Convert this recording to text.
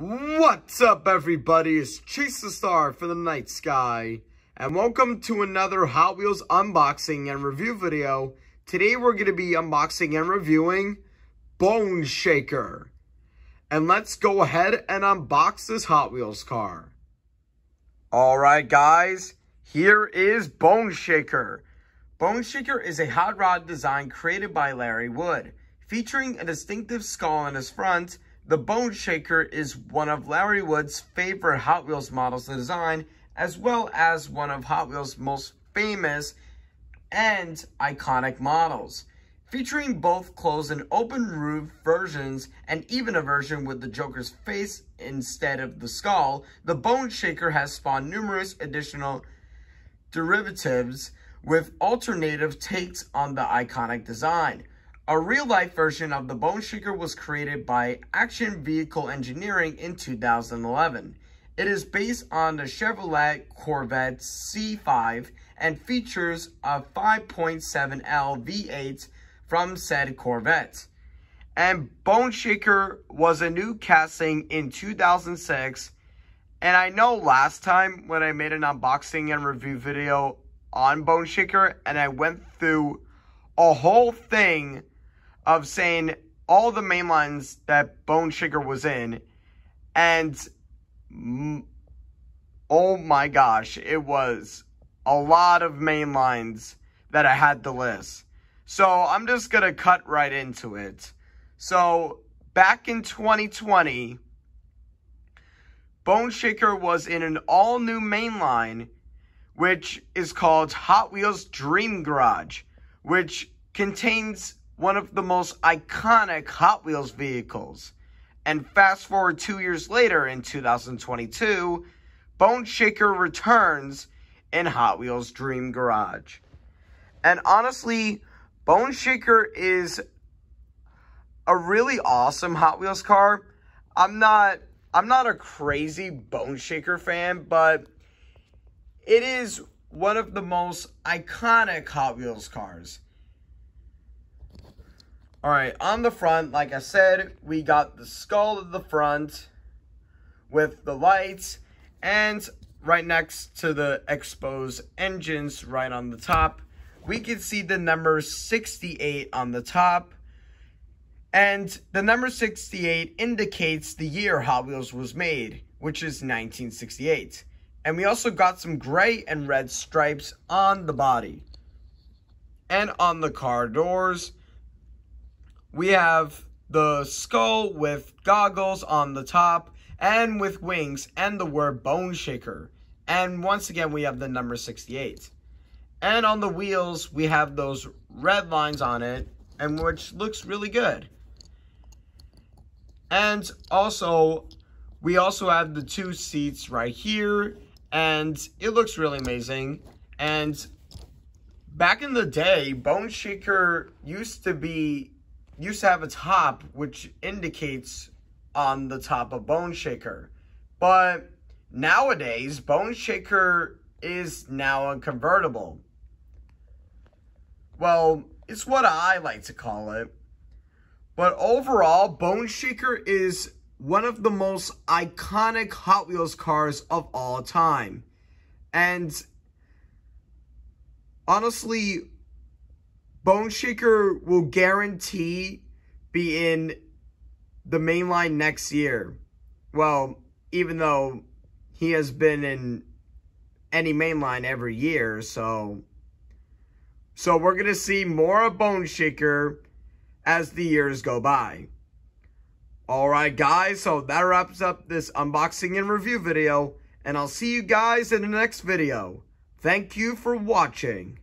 What's up, everybody? It's Chase Da Star for the Night Sky, and welcome to another Hot Wheels unboxing and review video. Today, we're going to be unboxing and reviewing Bone Shaker. And let's go ahead and unbox this Hot Wheels car. Alright, guys, here is Bone Shaker. Bone Shaker is a hot rod design created by Larry Wood. Featuring a distinctive skull on his front, the Bone Shaker is one of Larry Wood's favorite Hot Wheels models to design, as well as one of Hot Wheels' most famous and iconic models. Featuring both closed and open roof versions, and even a version with the Joker's face instead of the skull, the Bone Shaker has spawned numerous additional derivatives with alternative takes on the iconic design. A real-life version of the Bone Shaker was created by Action Vehicle Engineering in 2011. It is based on the Chevrolet Corvette C5 and features a 5.7L V8 from said Corvette. And Bone Shaker was a new casting in 2006. And I know last time when I made an unboxing and review video on Bone Shaker and I went through a whole thing of saying all the main lines that Bone Shaker was in, and oh my gosh, it was a lot of main lines that I had to list. So I'm just going to cut right into it. So back in 2020, Bone Shaker was in an all-new main line, which is called Hot Wheels Dream Garage, which contains one of the most iconic Hot Wheels vehicles. And fast forward two years later in 2022, Bone Shaker returns in Hot Wheels Dream Garage. And honestly, Bone Shaker is a really awesome Hot Wheels car. I'm not I'm not a crazy Bone Shaker fan, but it is one of the most iconic Hot Wheels cars. All right, on the front, like I said, we got the skull at the front with the lights and right next to the exposed engines right on the top, we can see the number 68 on the top. And the number 68 indicates the year Hot Wheels was made, which is 1968. And we also got some gray and red stripes on the body. And on the car doors, we have the skull with goggles on the top and with wings and the word bone shaker. And once again, we have the number 68. And on the wheels, we have those red lines on it, and which looks really good. And also, we also have the two seats right here, and it looks really amazing. And back in the day, Bone Shaker used to be used to have a top which indicates on the top of Bone Shaker. But nowadays, Bone Shaker is now a convertible. Well, it's what I like to call it. But overall, Bone Shaker is one of the most iconic Hot Wheels cars of all time. And honestly, Bone Shaker will guarantee be in the main line next year. Well, even though he has been in any main line every year, so... So we're going to see more of Bone Shaker as the years go by. Alright guys, so that wraps up this unboxing and review video, and I'll see you guys in the next video. Thank you for watching.